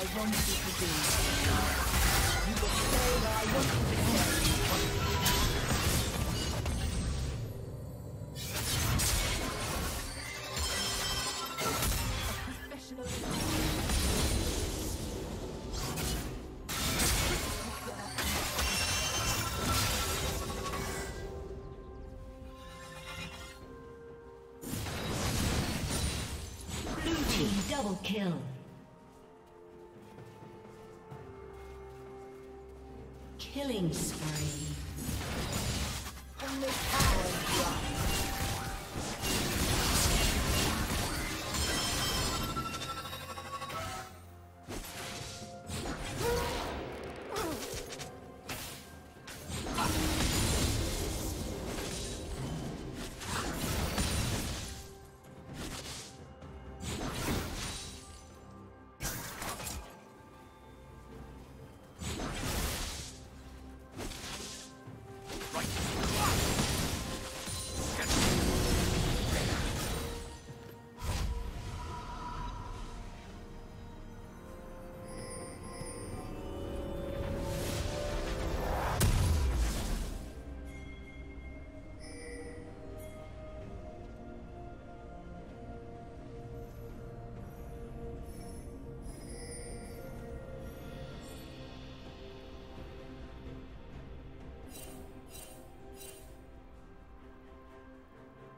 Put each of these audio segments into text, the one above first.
I want you to be. You will I want you to Double kill. Killing spree.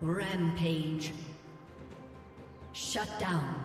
Rampage. Shut down.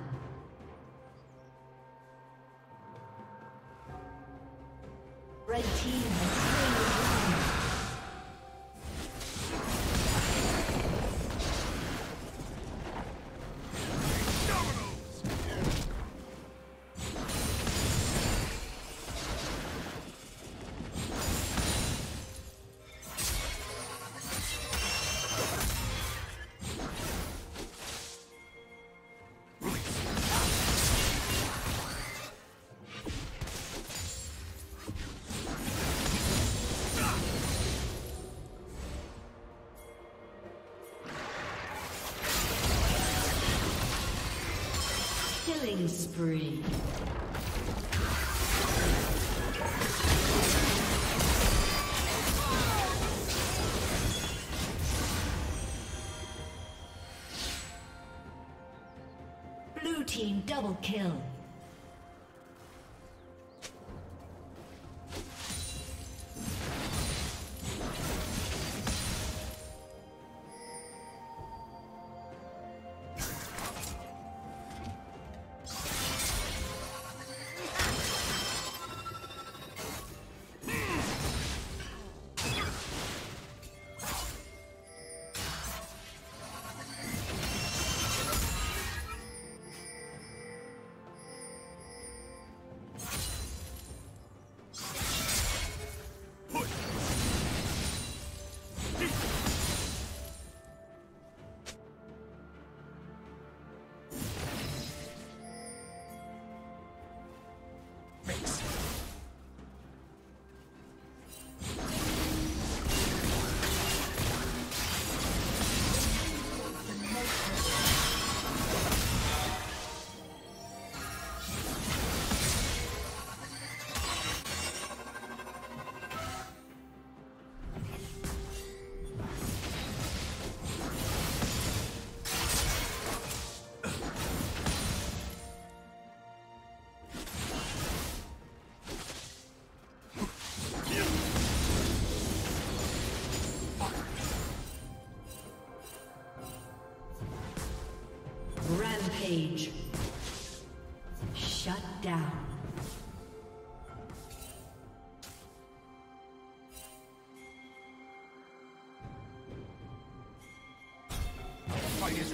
Team double kill.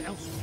Elsewhere.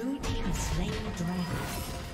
Blue team has slain dragon.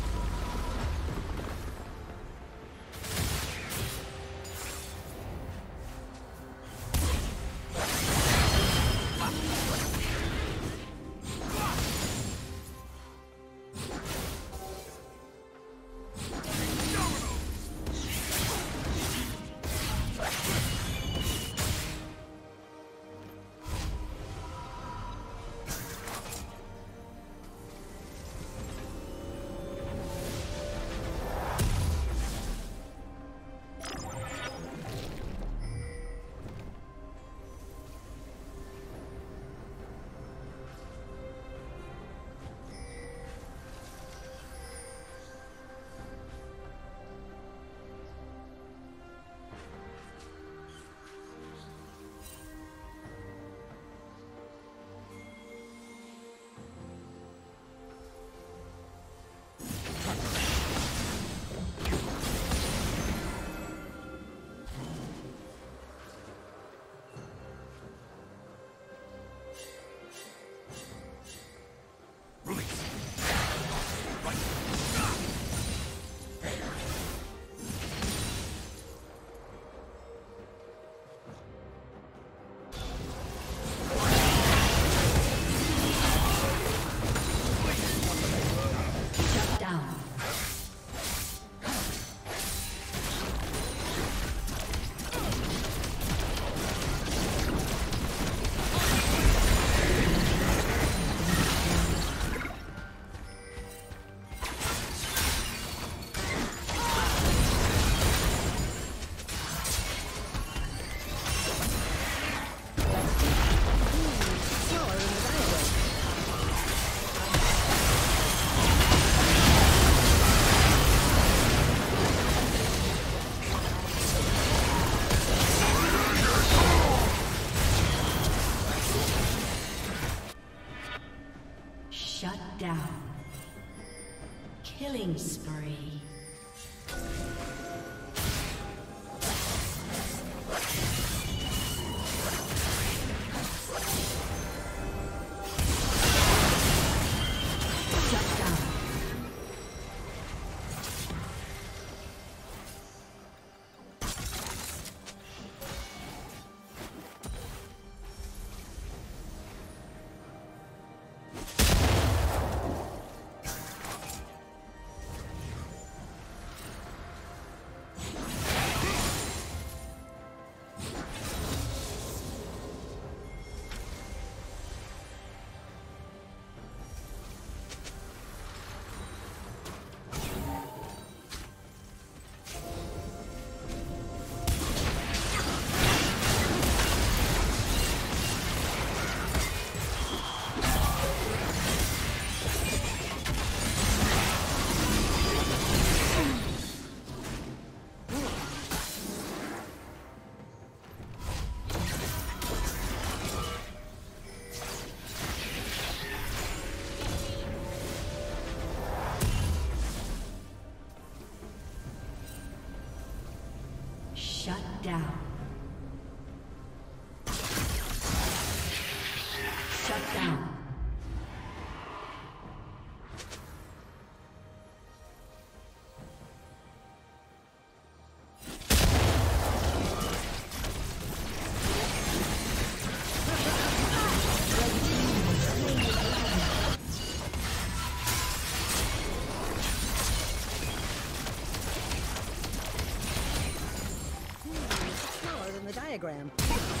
diagram.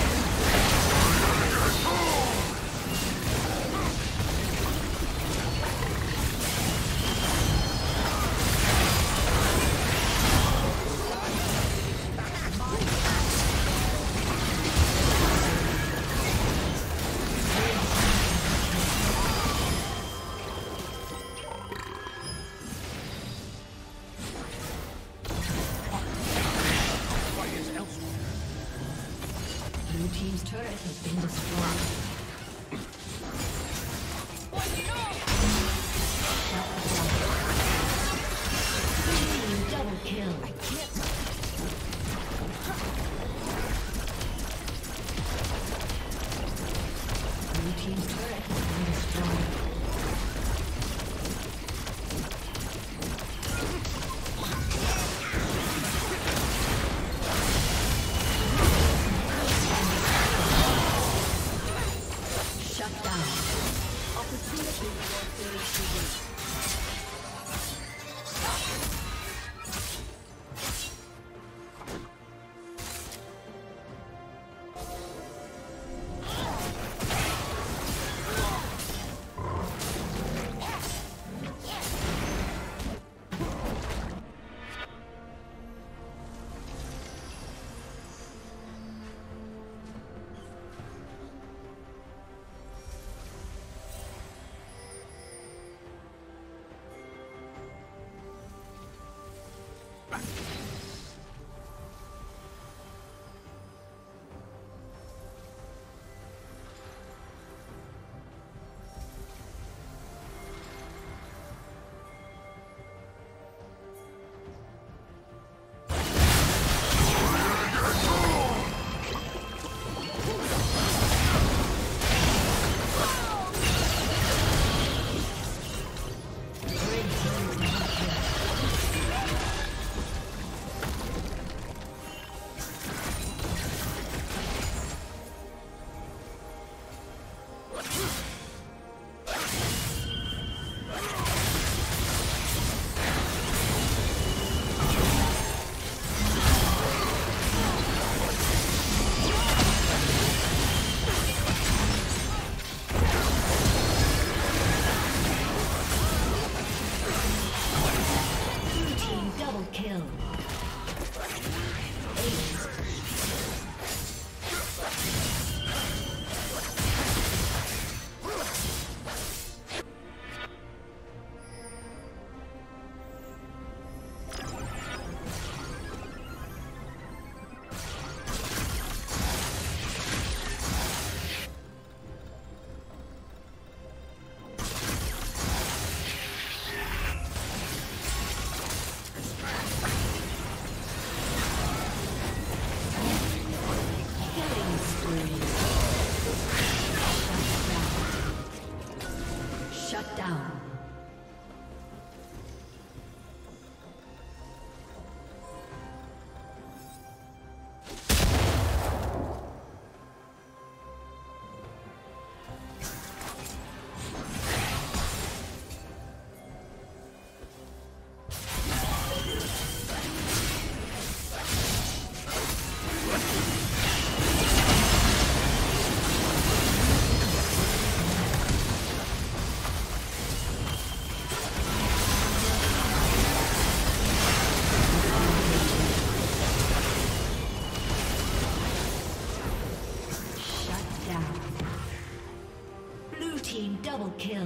Double kill.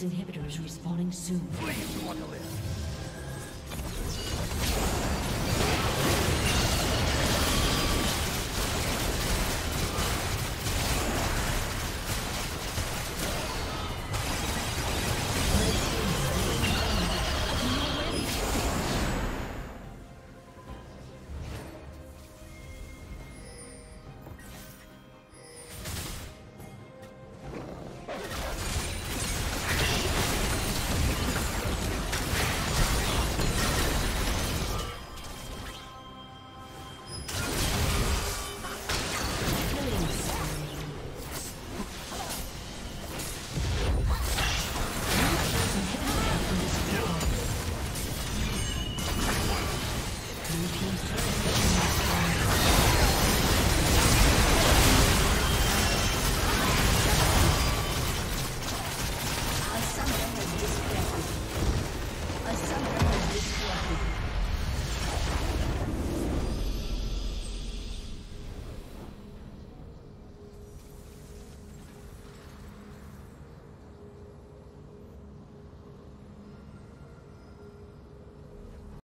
Team's inhibitor is respawning soon. Please.